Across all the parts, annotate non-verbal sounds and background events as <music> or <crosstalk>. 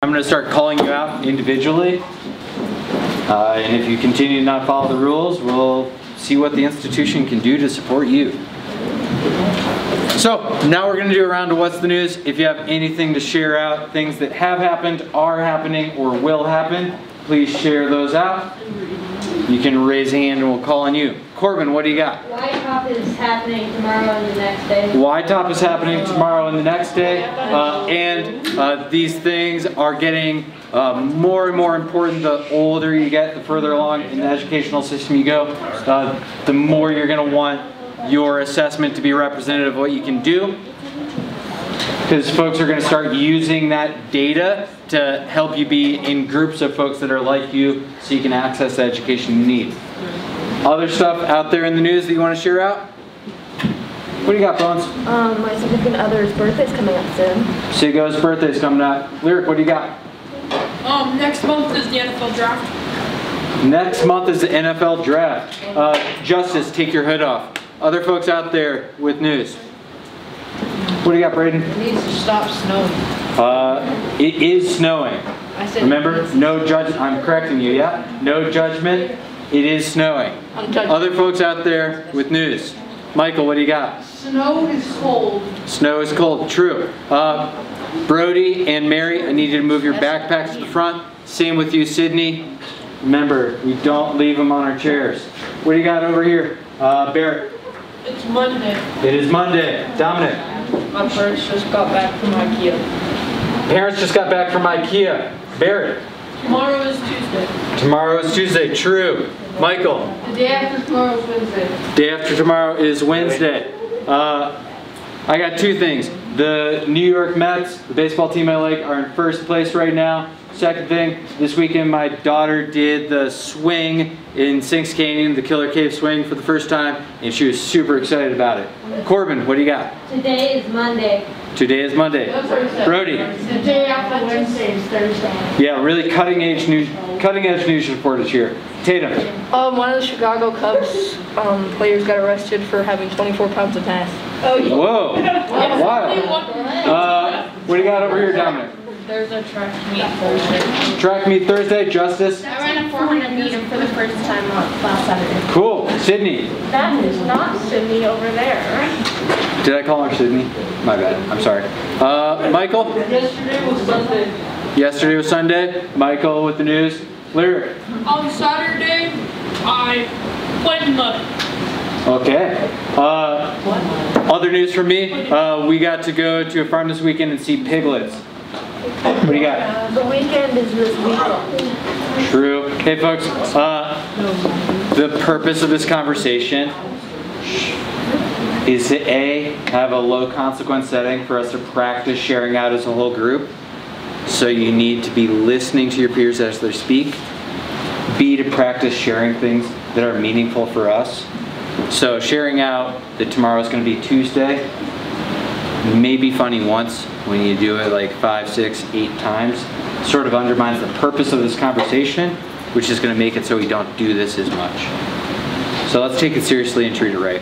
I'm going to start calling you out individually. Uh, and if you continue to not follow the rules, we'll see what the institution can do to support you. So now we're going to do a round of what's the news. If you have anything to share out, things that have happened, are happening, or will happen, please share those out. You can raise a hand and we'll call on you. Corbin, what do you got? White Top is happening tomorrow and the next day. WY-TOPP is happening tomorrow and the next day, uh, and uh, these things are getting uh, more and more important the older you get, the further along in the educational system you go, uh, the more you're going to want your assessment to be representative of what you can do. Because folks are going to start using that data to help you be in groups of folks that are like you so you can access the education you need. Other stuff out there in the news that you want to share out? What do you got, Bones? Um, my significant other's birthday's coming up soon. Sigo's birthday's coming up. Lyric, what do you got? Um, next month is the NFL draft. Next month is the NFL draft. Uh, Justice, take your hood off. Other folks out there with news. What do you got, Braden? It needs to stop snowing. Uh, it is snowing. I said. Remember, no judge. I'm correcting you. Yeah, no judgment. It is snowing. Other folks out there with news. Michael, what do you got? Snow is cold. Snow is cold. True. Uh, Brody and Mary, I need you to move your backpacks to the front. Same with you, Sydney. Remember, we don't leave them on our chairs. What do you got over here? Uh, Barrett. It's Monday. It is Monday. Dominic. My parents just got back from IKEA. Parents just got back from IKEA. Barrett. Tomorrow is Tuesday. Tomorrow is Tuesday. True. Michael. The day after tomorrow is Wednesday. Day after tomorrow is Wednesday. Uh, I got two things. The New York Mets, the baseball team I like, are in first place right now. Second thing, this weekend my daughter did the swing in Sinks Canyon, the Killer Cave swing for the first time, and she was super excited about it. Corbin, what do you got? Today is Monday. Today is Monday. Brody. The day after Wednesday is Thursday. Yeah, really cutting edge news, cutting edge news report this year. Tatum. Um, one of the Chicago Cubs um, players got arrested for having 24 pounds of meth. Whoa. <laughs> Wow. Uh, what do you got over here, Dominic? There's a track meet Thursday. Track meet Thursday, Justice. I ran a 400 meter for the first time last Saturday. Cool. Sydney. That is not Sydney over there. Did I call her Sydney? My bad. I'm sorry. Uh, Michael. Yesterday was Sunday. Yesterday was Sunday. Michael with the news. Lyric. On Saturday, I played in the Okay. Uh, other news from me. Uh, we got to go to a farm this weekend and see piglets. What do you got? The weekend is this weekend. True. Hey, folks. Uh, the purpose of this conversation is to A, have a low consequence setting for us to practice sharing out as a whole group. So you need to be listening to your peers as they speak. B, to practice sharing things that are meaningful for us. So sharing out that tomorrow is going to be Tuesday may be funny once when you do it like five, six, eight times. Sort of undermines the purpose of this conversation, which is going to make it so we don't do this as much. So let's take it seriously and treat it right.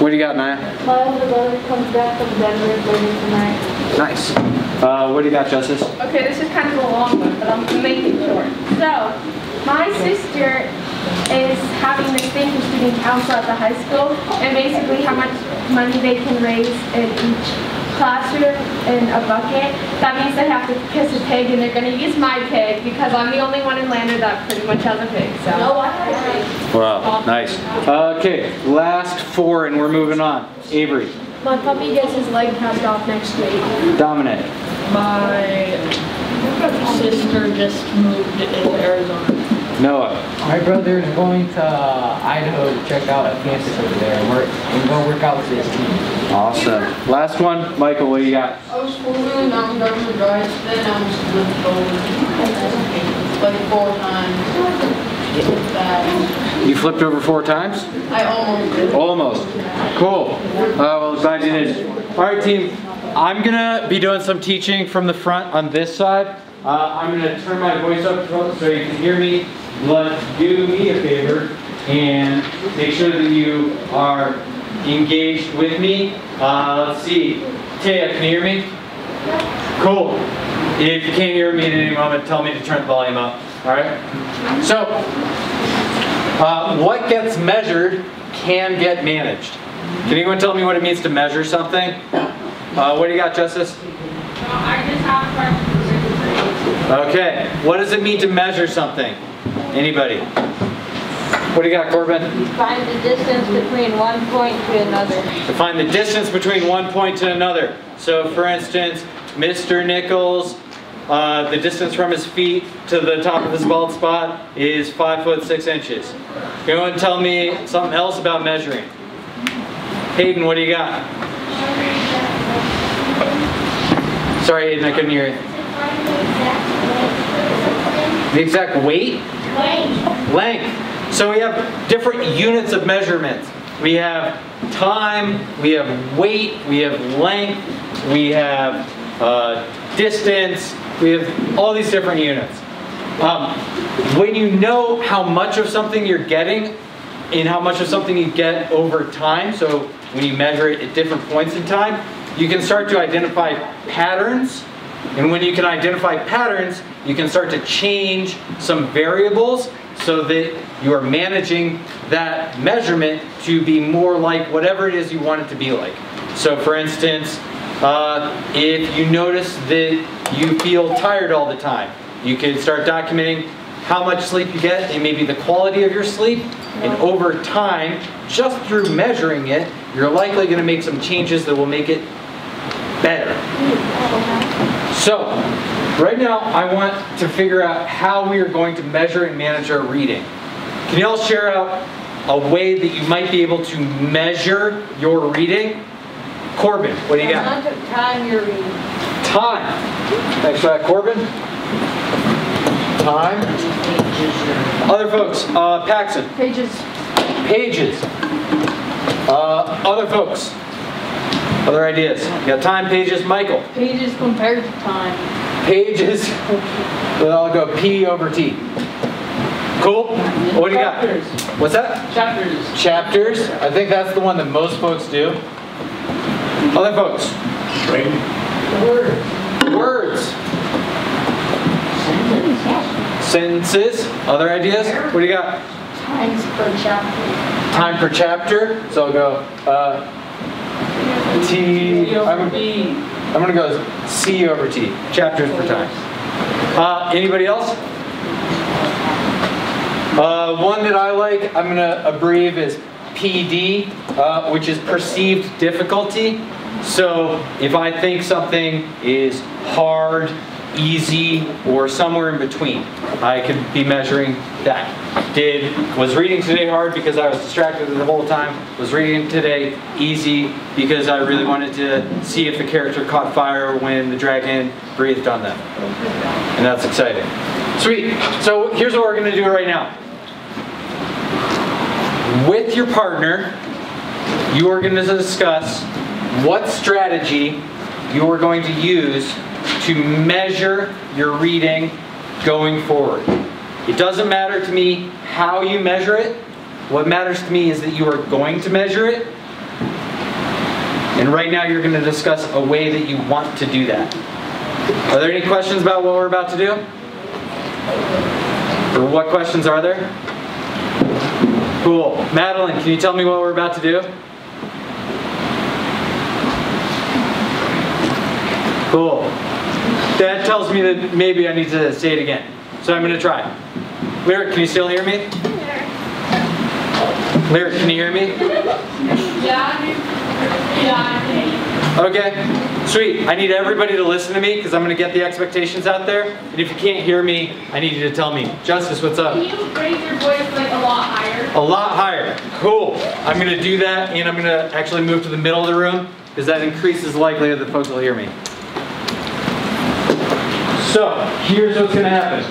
What do you got, Naya? My older brother comes back from Denver later tonight. Nice. Uh, what do you got, Justice? Okay, this is kind of a long one, but I'm make it short. So, my sister is having this thing for student council at the high school, and basically how much money they can raise in each classroom in a bucket. That means they have to kiss a pig, and they're gonna use my pig because I'm the only one in Lander that pretty much has a pig. So. No, I have a pig. Wow, nice. Okay, last four, and we're moving on. Avery, My puppy gets his leg chopped off next week. Dominic, My sister just moved to Arizona. Noah. My brother is going to uh, Idaho to check out a campus over there and work and go work out with his team. Awesome. Last one, Michael. What do you got? I was four-wheeling down Government Drive, then I was flipped over like four times. That, You flipped over four times? I almost did. Almost. Cool. Uh, well, glad you did. All right, team. I'm gonna be doing some teaching from the front on this side. Uh, I'm gonna turn my voice up so you can hear me. Let do me a favor and make sure that you are engaged with me. Uh, let's see. Taya, can you hear me? Cool. If you can't hear me at any moment, tell me to turn the volume up. All right? So, uh, what gets measured can get managed. Can anyone tell me what it means to measure something? Uh, what do you got, Justice? Questions. Okay. What does it mean to measure something? Anybody? What do you got, Corbin? Find the distance between one point to another. To find the distance between one point to another. So, for instance, Mr. Nichols, uh, the distance from his feet to the top of his bald spot is five foot six inches. Can anyone tell me something else about measuring? Hayden, what do you got? Sorry, Hayden, I couldn't hear you. The exact weight? Length. So we have different units of measurement. We have time, we have weight, we have length, we have uh, distance, we have all these different units. Um, when you know how much of something you're getting and how much of something you get over time, so when you measure it at different points in time, you can start to identify patterns. And when you can identify patterns, you can start to change some variables so that you are managing that measurement to be more like whatever it is you want it to be like. So for instance, uh, if you notice that you feel tired all the time, you can start documenting how much sleep you get and maybe the quality of your sleep. And over time, just through measuring it, you're likely going to make some changes that will make it better. So, right now I want to figure out how we are going to measure and manage our reading. Can you all share out a way that you might be able to measure your reading? Corbin, what do you The got? amount of time you're reading. Time. Thanks for that, Corbin. Time. Other folks, uh, Paxton. Pages. Pages. Uh, other folks. Other ideas. You got time, pages, Michael. Pages compared to time. Pages. <laughs> Well, I'll go P over T. Cool? What do you got? Chapters. What's that? Chapters. Chapters. I think that's the one that most folks do. Other folks. Words. Words. Sentences. Other ideas? What do you got? Times per chapter. Time per chapter. So I'll go uh, T. I'm, I'm gonna go C over T. Chapters per time. Uh, anybody else? Uh, one that I like, I'm gonna abbreviate as PD, uh, which is perceived difficulty. So if I think something is hard, easy, or somewhere in between, I could be measuring that. Did was reading today hard because I was distracted the whole time? Was reading today easy because I really wanted to see if the character caught fire when the dragon breathed on them? And that's exciting. Sweet. So here's what we're going to do right now. With your partner, you are going to discuss what strategy you are going to use to measure your reading going forward. It doesn't matter to me how you measure it. What matters to me is that you are going to measure it. And right now you're going to discuss a way that you want to do that. Are there any questions about what we're about to do? Or what questions are there? Cool. Madeline, can you tell me what we're about to do? Cool. That tells me that maybe I need to say it again. So I'm going to try. Lyric, can you still hear me? Lyric, can you hear me? Okay, sweet. I need everybody to listen to me because I'm going to get the expectations out there. And if you can't hear me, I need you to tell me. Justice, what's up? Can you raise your voice like a lot higher? A lot higher. Cool. I'm going to do that and I'm going to actually move to the middle of the room because that increases the likelihood that folks will hear me. So, here's what's going to happen.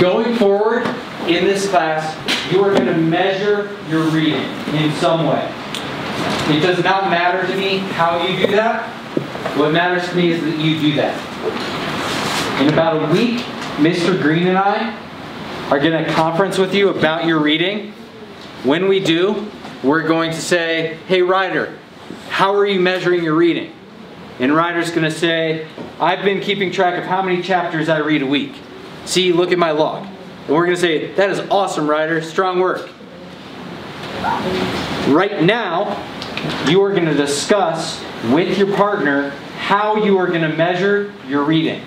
Going forward in this class, you are going to measure your reading in some way. It does not matter to me how you do that. What matters to me is that you do that. In about a week, Mr. Green and I are going to conference with you about your reading. When we do, we're going to say, hey, Ryder, how are you measuring your reading? And Ryder's gonna say, I've been keeping track of how many chapters I read a week. See, look at my log. And we're gonna say, that is awesome, Ryder, strong work. Right now, you are gonna discuss with your partner how you are gonna measure your reading.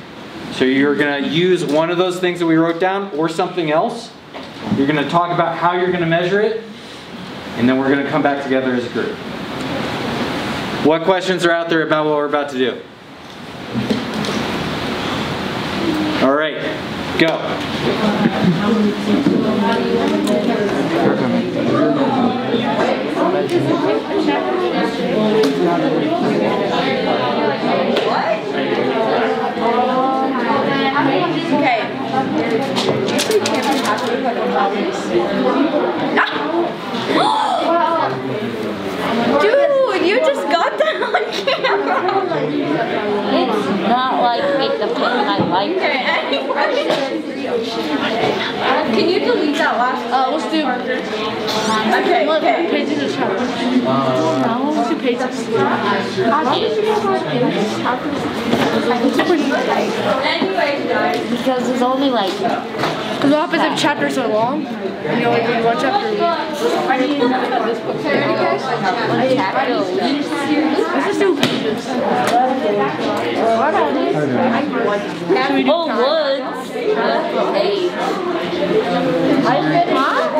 So you're gonna use one of those things that we wrote down or something else. You're gonna talk about how you're gonna measure it, and then we're gonna come back together as a group. What questions are out there about what we're about to do? All right, go. Okay. Dude, you just got that on camera. It's not like it depends, I like. Can you delete that last? Uh, let's do. Okay. Look, okay. pages of chapters. No, two pages. Anyways, guys. Because it's only like, Because what happens if chapters are long? You only read one chapter a week. one chapter a week. Let's just pages. Oh, woods.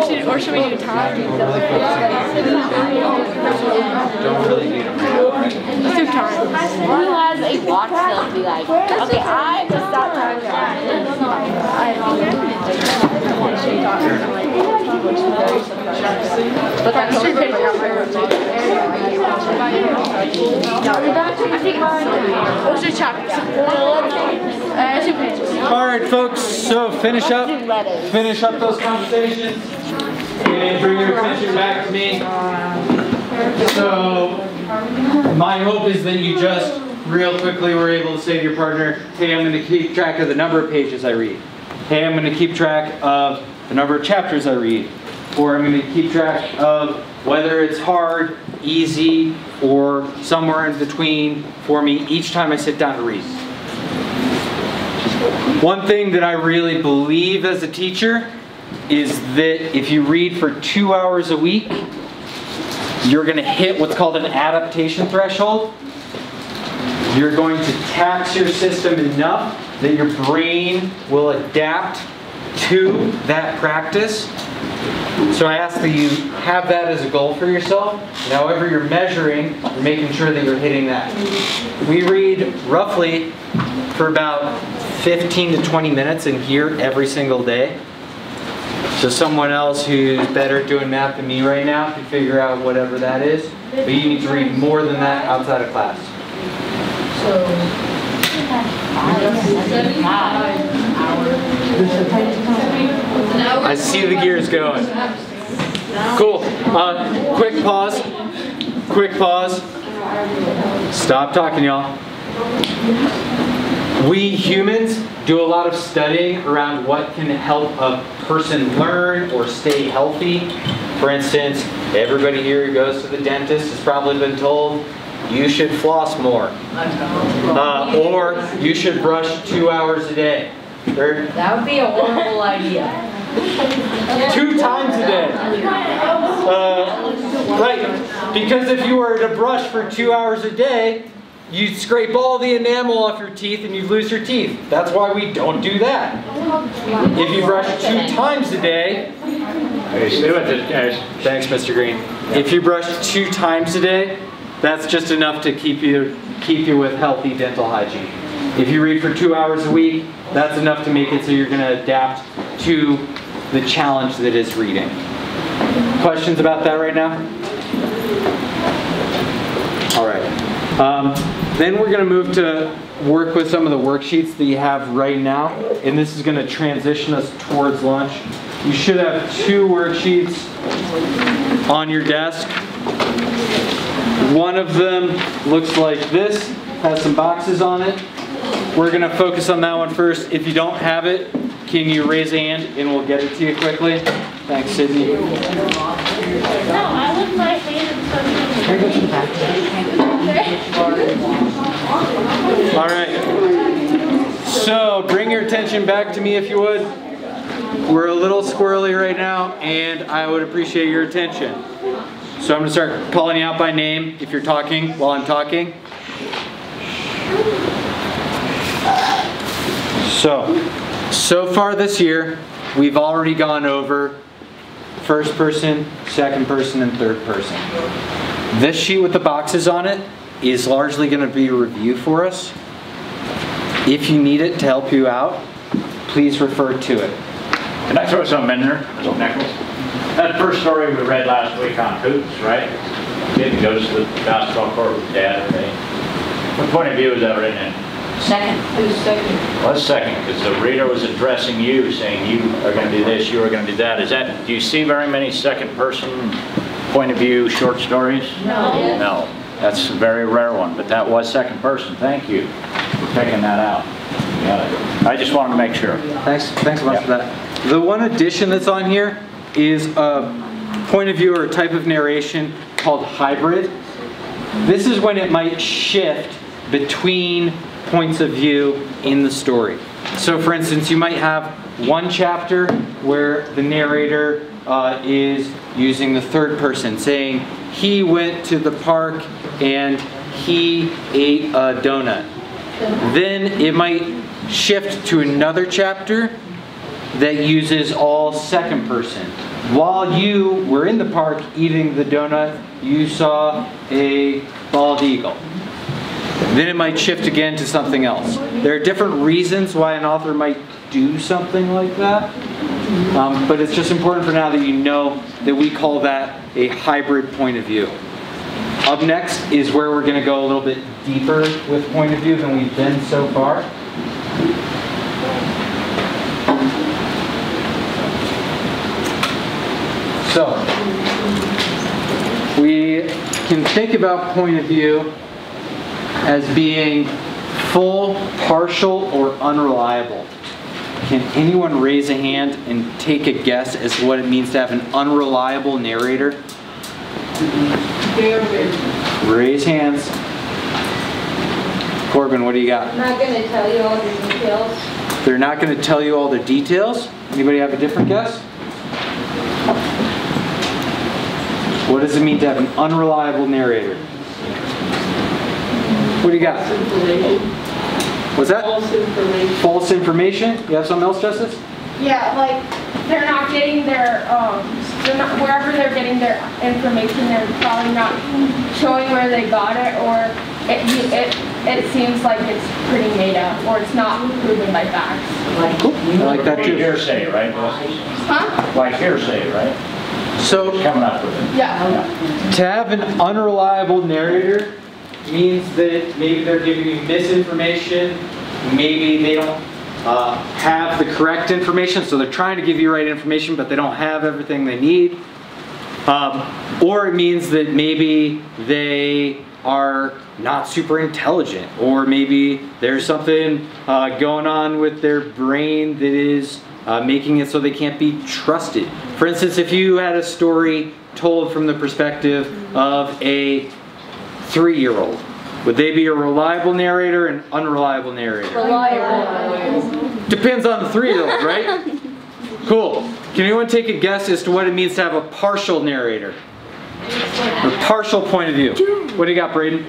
Should, or should we do time? Let's do time. Who has a watch that'll be like, okay, I have pages. All right, folks. So finish up. Finish up those conversations, and bring your attention back to me. So, my hope is that you just real quickly were able to say to your partner, "Hey, I'm going to keep track of the number of pages I read. Hey, I'm going to keep track of the number of chapters I read." Or I'm going to keep track of whether it's hard, easy, or somewhere in between for me each time I sit down to read. One thing that I really believe as a teacher is that if you read for two hours a week, you're going to hit what's called an adaptation threshold. You're going to tax your system enough that your brain will adapt to that practice. So I ask that you have that as a goal for yourself. And however you're measuring, you're making sure that you're hitting that. We read roughly for about 15 to 20 minutes in here every single day. So someone else who's better at doing math than me right now can figure out whatever that is. But you need to read more than that outside of class. I see the gears going. Cool. Uh, quick pause. Quick pause. Stop talking, y'all. We humans do a lot of studying around what can help a person learn or stay healthy. For instance, everybody here who goes to the dentist has probably been told you should floss more. Uh, or you should brush two hours a day. Or That would be a horrible idea. Two times a day. Uh, right, because if you were to brush for two hours a day, you'd scrape all the enamel off your teeth and you'd lose your teeth. That's why we don't do that. If you brush two times a day, thanks, Mr. Green. If you brush two times a day, that's just enough to keep you keep you with healthy dental hygiene. If you read for two hours a week, that's enough to make it so you're going to adapt to the challenge that is reading. Questions about that right now? All right. Um, then we're going to move to work with some of the worksheets that you have right now, and this is going to transition us towards lunch. You should have two worksheets on your desk. One of them looks like this, has some boxes on it. We're going to focus on that one first. If you don't have it, can you raise a hand and we'll get it to you quickly? Thanks, Sydney. No, I lift my hand and <laughs> All right. So bring your attention back to me if you would. We're a little squirrely right now, and I would appreciate your attention. So I'm gonna start calling you out by name if you're talking while I'm talking. So, so far this year, we've already gone over first person, second person, and third person. This sheet with the boxes on it is largely going to be a review for us. If you need it to help you out, please refer to it. Can I throw something in there? That first story we read last week on hoops, right? Kid goes to the basketball court with dad? What point of view is that written in? Second. Who's second? Well, second, because the reader was addressing you, saying you are going to do this, you are going to do that. Is that, do you see very many second-person point of view short stories? No. No, that's a very rare one, but that was second person. Thank you for picking that out. Got. I just wanted to make sure. Thanks, thanks a lot for that. The one addition that's on here is a point of view or a type of narration called hybrid. This is when it might shift between points of view in the story. So for instance, you might have one chapter where the narrator uh, is using the third person, saying, he went to the park and he ate a donut. Then it might shift to another chapter that uses all second person. While you were in the park eating the donut, you saw a bald eagle. Then it might shift again to something else. There are different reasons why an author might do something like that. Um, but it's just important for now that you know that we call that a hybrid point of view. Up next is where we're going to go a little bit deeper with point of view than we've been so far. So, we can think about point of view as being full, partial, or unreliable. Can anyone raise a hand and take a guess as to what it means to have an unreliable narrator? David. Raise hands. Corbin, what do you got? I'm not gonna tell you all the details. They're not going to tell you all the details. Anybody have a different guess? What does it mean to have an unreliable narrator? What do you got? What's that? False information. False information? You have something else, Justice? Yeah, like they're not getting their um, they're not wherever they're getting their information. They're probably not showing where they got it, or it it it seems like it's pretty made up, or it's not proven by facts. I like that Like too. hearsay, right? Huh? Like hearsay, right? So, Coming up with it. Yeah. to have an unreliable narrator means that maybe they're giving you misinformation, maybe they don't uh, have the correct information, so they're trying to give you right information, but they don't have everything they need. Um, or it means that maybe they are not super intelligent, or maybe there's something uh, going on with their brain that is uh, making it so they can't be trusted. For instance, if you had a story told from the perspective of a three year old, would they be a reliable narrator and unreliable narrator? Reliable. Depends on the three year old, right? <laughs> Cool. Can anyone take a guess as to what it means to have a partial narrator? Or partial point of view? What do you got, Braden?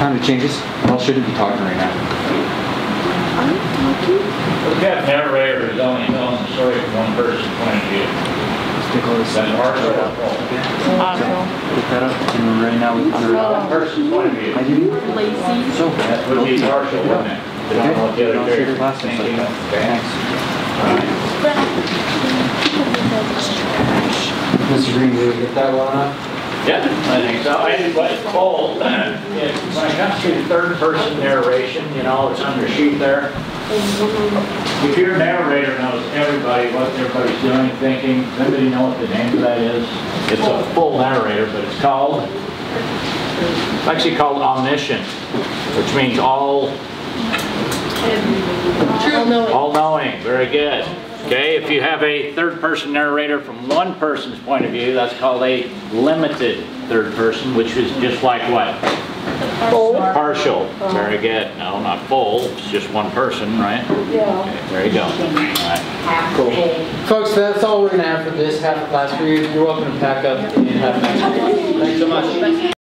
Time to changes. Well, shouldn't be talking right now. We've got narrator who's only telling the story from one person's point of view. That's partial or full. Pick that up, and right now we One person's point of view. I do. So. That would be partial, wouldn't it? Depending on what the I'll other share the character's glasses like thinking. that. Okay. Mr. Green, did you get that one up? Yeah, I think so. I, but Cole, yeah, when it comes to third person narration, you know, it's on your sheet there. If your narrator knows everybody, what everybody's doing, thinking, does anybody know what the name of that is? It's a full narrator, but it's called, It's actually called omniscient, which means all, All knowing. all-knowing. Very good. Okay, if you have a third-person narrator from one person's point of view, that's called a limited third person, which is just like what? Full. Partial. Very good. No, not full, it's just one person, right? Yeah. Okay, There you go. All right. Cool. Folks, that's all we're gonna have for this half of class period. You're welcome to pack up and have a nice day. Thanks so much.